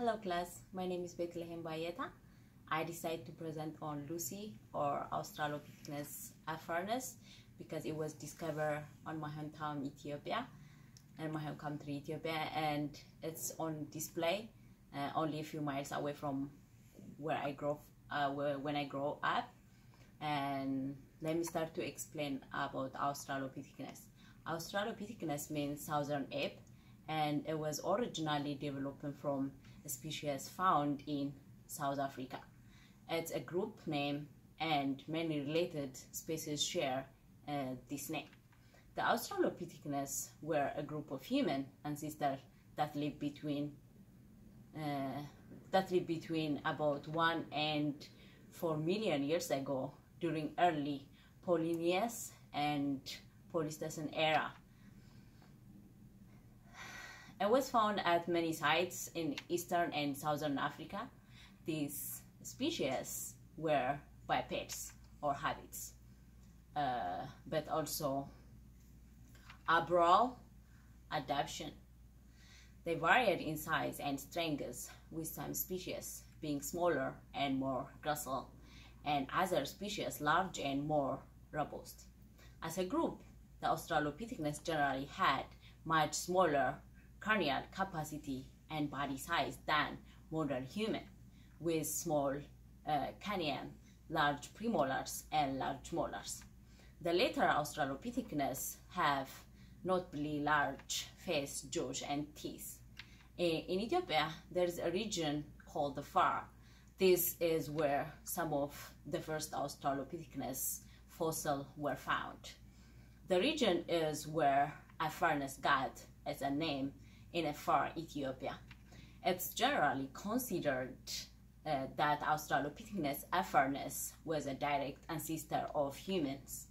Hello class, my name is Bethlehem Bayeta. I decided to present on Lucy or Australopithecus afarensis because it was discovered on my hometown Ethiopia and my home country Ethiopia and it's on display uh, only a few miles away from where I grew uh, where, when I grew up and let me start to explain about Australopithecus. Australopithecus means southern ape and it was originally developed from species found in South Africa. It's a group name and many related species share uh, this name. The Australopithecus were a group of human ancestors that lived between uh, that lived between about one and four million years ago during early Paleogenesis and Pleistocene era. It was found at many sites in eastern and southern Africa. These species were bipeds or habits, uh, but also arboreal adaptation. They varied in size and strength, with some species being smaller and more docile, and other species large and more robust. As a group, the Australopithecus generally had much smaller cranial capacity and body size than modern human, with small uh, canine, large premolars, and large molars. The later Australopithecus have notably large face, jaws, and teeth. In Ethiopia, there is a region called the Afar. This is where some of the first Australopithecus fossils were found. The region is where Afarensis got as a name in Afar Ethiopia. It's generally considered uh, that Australopithecus afarensis was a direct ancestor of humans.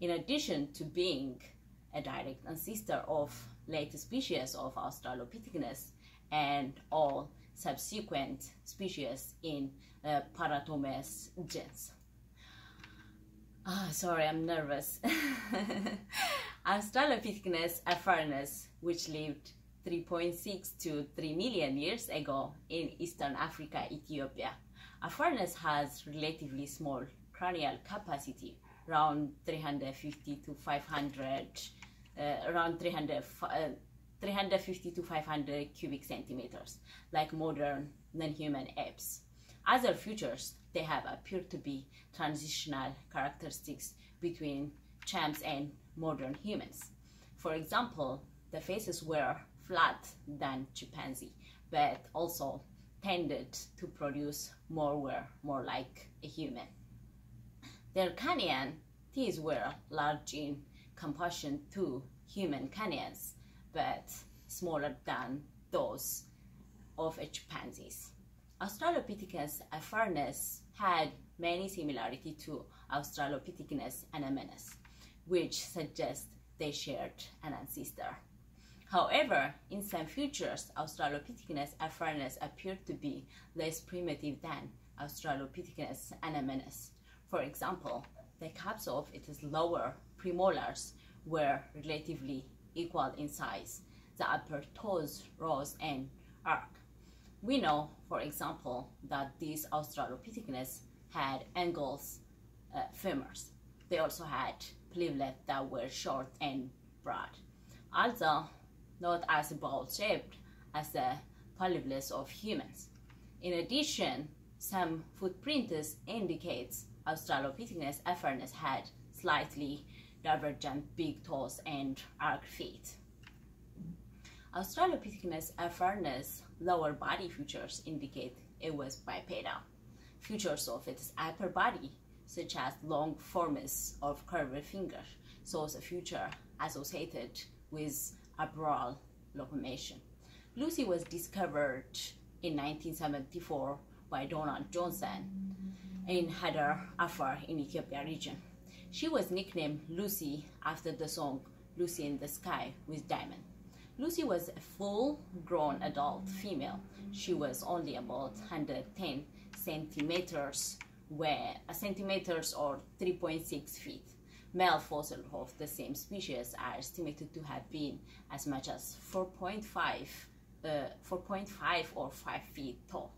In addition to being a direct ancestor of late species of Australopithecus and all subsequent species in uh, Paratomys gens. Ah, sorry, I'm nervous. Australopithecus afarensis, which lived 3.6 to 3 million years ago in Eastern Africa, Ethiopia. Afarensis has relatively small cranial capacity, around 350 to 500, uh, around 300, uh, 350 to 500 cubic centimeters, like modern non-human apes. Other features they have appeared to be transitional characteristics between chimps and modern humans. For example, the faces were flat than chimpanzee, but also tended to produce more were more like a human. Their canine teeth were large in comparison to human canines, but smaller than those of chimpanzees. Australopithecus afarensis had many similarity to Australopithecus anamensis, which suggests they shared an ancestor. However, in some features, Australopithecus afarensis appeared to be less primitive than Australopithecus anamensis. For example, the caps of its lower premolars were relatively equal in size. The upper toes rose and arc. We know, for example, that these Australopithecus had angles uh, femurs. They also had plevlet that were short and broad. Although not as ball-shaped as the polyplus of humans. In addition, some footprints indicates Australopithecus afarensis had slightly divergent big toes and arc feet. Australopithecus afarensis lower body features indicate it was bipedal. Features of its upper body, such as long forms of curved fingers, shows a feature associated with arboreal locomotion. Lucy was discovered in 1974 by Donald Johanson in Hadar Afar in Ethiopia region. She was nicknamed Lucy after the song Lucy in the Sky with Diamond. Lucy was a full-grown adult female. She was only about 110 centimeters, where, centimeters or 3.6 feet male fossils of the same species are estimated to have been as much as 4.5 uh, 4.5 or 5 feet tall.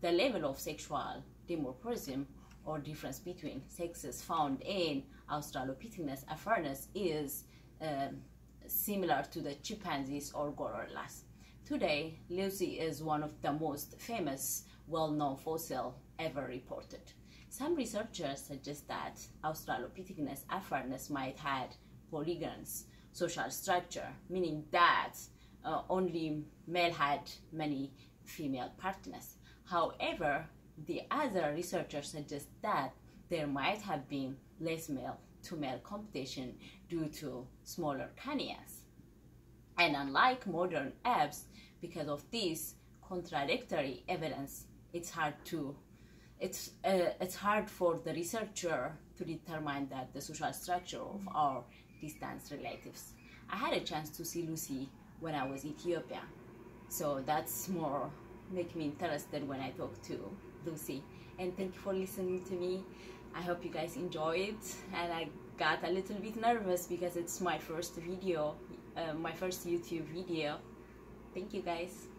The level of sexual dimorphism or difference between sexes found in Australopithecus afrinus is um, similar to the chimpanzees or gorillas. Today, Lucy is one of the most famous, well-known fossil ever reported. Some researchers suggest that Australopithecus afrinus might have polygynous social structure, meaning that uh, only male had many female partners. However, the other researchers suggest that there might have been less male to male competition due to smaller cranias. And unlike modern apes, because of this contradictory evidence, it's hard to it's uh, it's hard for the researcher to determine that the social structure of our distant relatives. I had a chance to see Lucy when I was in Ethiopia, so that's more make me interested when I talk to Lucy. And thank you for listening to me. I hope you guys enjoy it. And I got a little bit nervous because it's my first video, uh, my first YouTube video. Thank you guys.